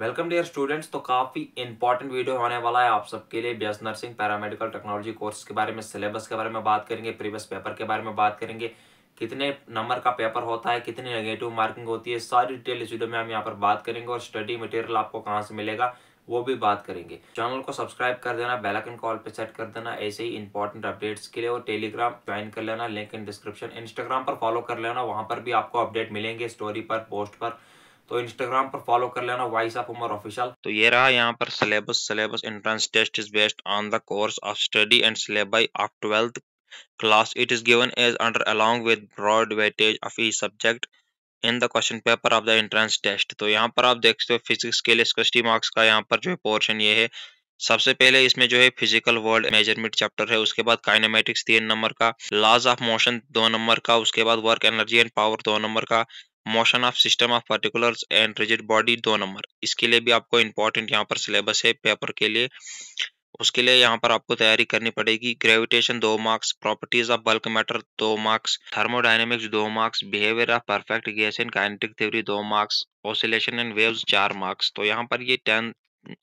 Welcome dear students तो काफ़ी important video होने वाला है आप सबके लिए B nursing paramedical technology course के बारे में सिलेबस के बारे में बात करेंगे प्रीवियस पेपर के बारे में बात करेंगे। कितने नंबर का पेपर होता है, कितनी नेगेटिव मार्किंग होती है, सारी डिटेल इस वीडियो में हम यहाँ पर बात करेंगे और स्टडी मटेरियल आपको कहाँ से मिलेगा, वो भी बात करेंगे। चैनल को सब्सक्राइब कर देना बेल आइकन कॉल पे सेट कर देना, ऐसे ही इंपॉर्टेंट अपडेट्स के लिए और टेलीग्राम ज्वाइन कर लेना लिंक इन डिस्क्रिप्शन इंस्टाग्राम पर फॉलो कर लेना, वहाँ पर भी आपको अपडेट मिलेंगे स्टोरी पर पोस्ट पर। तो इंस्टाग्राम पर फॉलो कर लेना वाइस ऑफ़ उमर ऑफिशियल तो ये रहा यहाँ पर syllabus syllabus entrance test is based on the course of study and syllabus of twelfth class it is given as under along with broad weightage of each subject in the question paper of the entrance test तो यहाँ पर आप देख सकते हो physics के लिए sixty marks का यहाँ पर जो है पोर्शन ये है, सबसे पहले इसमें जो है फ़िज़िकल वर्ल्ड मेज़रमेंट चैप्टर है, उसके बाद काइनेमेटिक्स तीन नंबर का लॉज ऑफ़ मोशन दो नंबर का, उसके बाद वर्क एनर्जी एंड पावर दो नंबर का motion of system of particulars and rigid body दो नंबर। इसके लिए भी आपको इंपॉर्टेंट यहाँ पर सिलेबस है पेपर के लिए। उसके लिए यहाँ पर आपको तैयारी करनी पड़ेगी। ग्रेविटेशन दो marks properties of bulk matter दो मार्क्स थर्मोडायनेमिक्स दो marks behaviour of perfect gas and kinetic theory दो मार्क्स ऑसिलेशन एंड वेव्स चार मार्क्स तो यहाँ पर ये टेन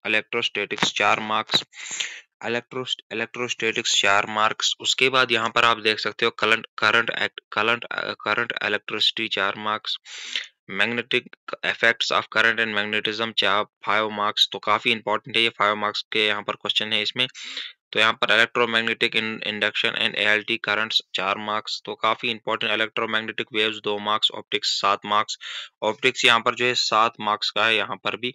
इलेक्ट्रोस्टेटिक्स चार मार्क्स इलेक्ट्रो इलेक्ट्रोस्टेटिक्स चार मार्क्स उसके बाद यहाँ पर आप देख सकते हो current current current current electricity चार marks magnetic effects of current and magnetism चार फाइव मार्क्स तो काफ़ी इंपॉर्टेंट है ये फाइव मार्क्स के यहाँ पर क्वेश्चन है इसमें। तो यहाँ पर electromagnetic induction and ALT currents चार मार्क्स तो काफ़ी इंपॉर्टेंट इलेक्ट्रोमैग्नेटिक वेव्स दो मार्क्स ऑप्टिक्स सात मार्क्स ऑप्टिक्स यहाँ पर जो है सात मार्क्स का है यहाँ पर भी।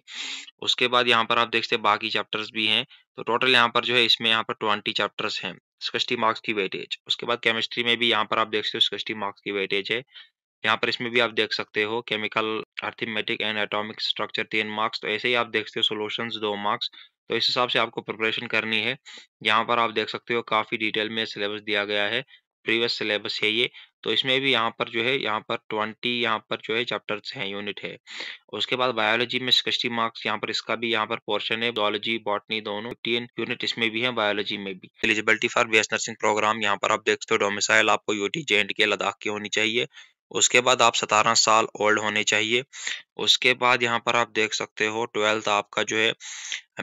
उसके बाद यहाँ पर आप देखते हैं बाकी चैप्टर्स भी हैं तो टोटल यहाँ पर जो है इसमें यहाँ पर ट्वेंटी चैप्टर्स हैं सिक्सटी मार्क्स की वेटेज उसके बाद केमिस्ट्री में भी यहाँ पर आप देख सकते हो सिक्सटी मार्क्स की वेटेज है। यहाँ पर इसमें भी आप देख सकते हो chemical arithmetic and atomic structure तीन मार्क्स तो ऐसे ही आप देखते हो सोल्यूशंस दो मार्क्स तो इस हिसाब से आपको प्रिपरेशन करनी है। यहाँ पर आप देख सकते हो काफ़ी डिटेल में सिलेबस दिया गया है प्रीवियस सिलेबस है ये तो इसमें भी यहाँ पर जो है, यहाँ पर ट्वेंटी यहाँ पर जो है चैप्टर्स हैं यूनिट है। उसके बाद बायोलॉजी में सिक्सटी मार्क्स यहाँ पर इसका भी यहाँ पर पोर्शन है बायोलॉजी बॉटनी दोनों फिफ्टीन यूनिट इसमें भी है बायोलॉजी में भी। Eligibility for B nursing program यहाँ पर आप देखते हो डोमिसाइल आपको यूटी जे के लद्दाख की होनी चाहिए। उसके बाद आप सतारह साल ओल्ड होने चाहिए। उसके बाद यहाँ पर आप देख सकते हो ट्वेल्थ आपका जो है,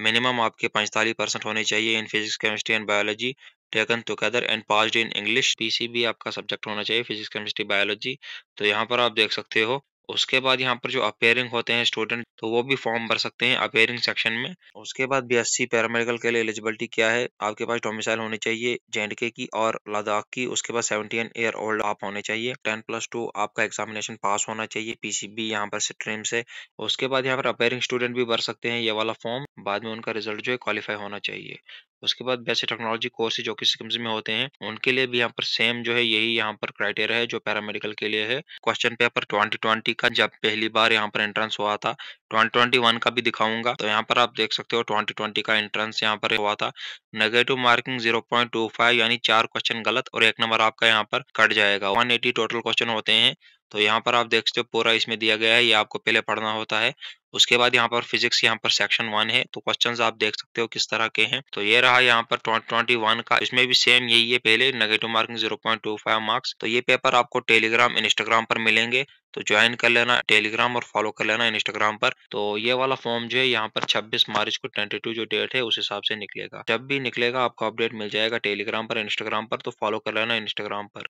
मिनिमम आपके पैंतालीस परसेंट होने चाहिए in physics, chemistry and biology taken together and passed in English PCB आपका सब्जेक्ट होना चाहिए फिजिक्स केमिस्ट्री बायोलॉजी तो यहाँ पर आप देख सकते हो उसके बाद यहाँ पर जो अपेयरिंग होते हैं स्टूडेंट तो वो भी फॉर्म भर सकते हैं अपेयरिंग सेक्शन में। उसके बाद बीएससी पैरामेडिकल के लिए एलिजिबिलिटी क्या है? आपके पास डोमिसाइल होनी चाहिए जे की और लद्दाख की। उसके बाद सेवेंटीन ईयर ओल्ड आप होने चाहिए। टेन प्लस टू आपका एग्जामिनेशन पास होना चाहिए पीसीबी यहाँ पर स्ट्रीम से। उसके बाद यहाँ पर अपेयरिंग स्टूडेंट भी भर सकते हैं, ये वाला फॉर्म बाद में उनका रिज़ल्ट जो है क्वालिफाई होना चाहिए। उसके बाद बेसिक टेक्नोलॉजी कोर्सेज जो कि सिक्किम्स में होते हैं, उनके लिए भी यहाँ पर सेम जो है यही यहाँ पर क्राइटेरिया है जो पैरामेडिकल के लिए है। क्वेश्चन पेपर 2020 का जब पहली बार यहाँ पर एंट्रेंस हुआ था 2021 का भी दिखाऊँगा। तो यहाँ पर आप देख सकते हो 2020 का एंट्रेंस यहाँ पर हुआ था। नेगेटिव मार्किंग 0.25 यानी चार क्वेश्चन गलत और एक नंबर आपका यहाँ पर कट जाएगा। 180 टोटल क्वेश्चन होते हैं। तो यहाँ पर आप देख सकते हो पूरा इसमें दिया गया है, ये आपको पहले पढ़ना होता है। उसके बाद यहाँ पर फिजिक्स यहाँ पर सेक्शन वन है तो क्वेश्चंस आप देख सकते हो किस तरह के हैं। तो ये रहा यहाँ पर ट्वेंटी वन का, इसमें भी सेम यही है पहले, negative marking zero point two five marks. तो ये पेपर आपको टेलीग्राम, इंस्टाग्राम पर मिलेंगे तो ज्वाइन कर लेना, टेलीग्राम और फॉलो कर लेना इंस्टाग्राम पर। तो ये वाला फॉर्म जो है यहाँ पर 26 मार्च को 22 जो डेट है, उस हिसाब से निकलेगा। जब भी निकलेगा, आपको अपडेट मिल जाएगा टेलीग्राम पर, इंस्टाग्राम पर तो फॉलो कर लेना इंस्टाग्राम पर।